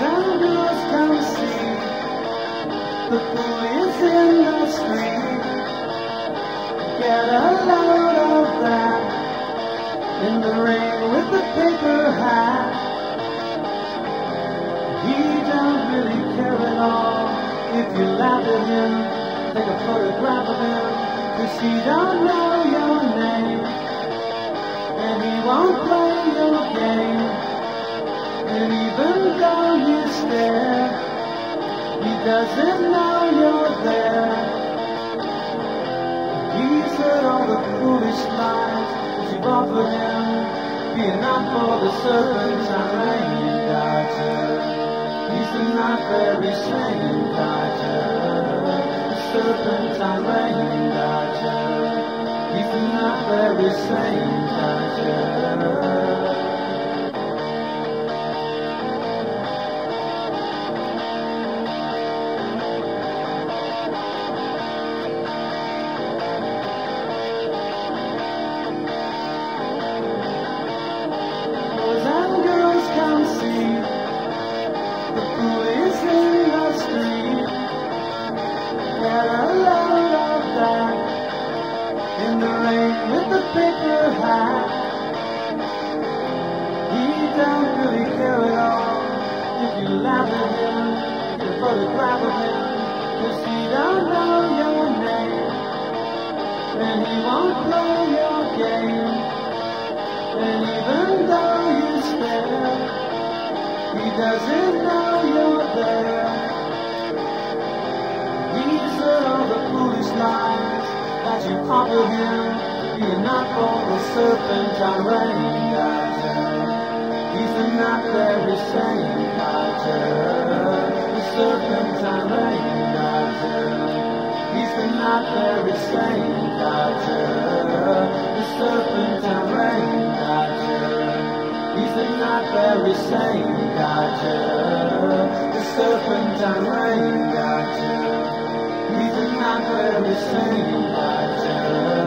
Turtles don't sing. The boy is in the street. Get a load of that. In the rain with the paper hat. He don't really care at all. If you laugh at him, take a photograph of him. Cause he don't know your name. And he won't play your game. And even though doesn't know you're there. He's heard all the foolish lies that you've offered him, being not for the serpentine rain dodger. He's the not very sane dodger, the serpentine rain dodger. He's the not very sane dodger. Paper. He don't really care at all if you laugh at him, cause he don't know your name. And he won't play your game. And even though you he doesn't know you're there. All the foolish lies that you him. For the serpentine rain dodger. He's not very. The rain dodger. He's the not very dodger. The rain dodger. He's the very. The rain dodger. He's very sane dodger.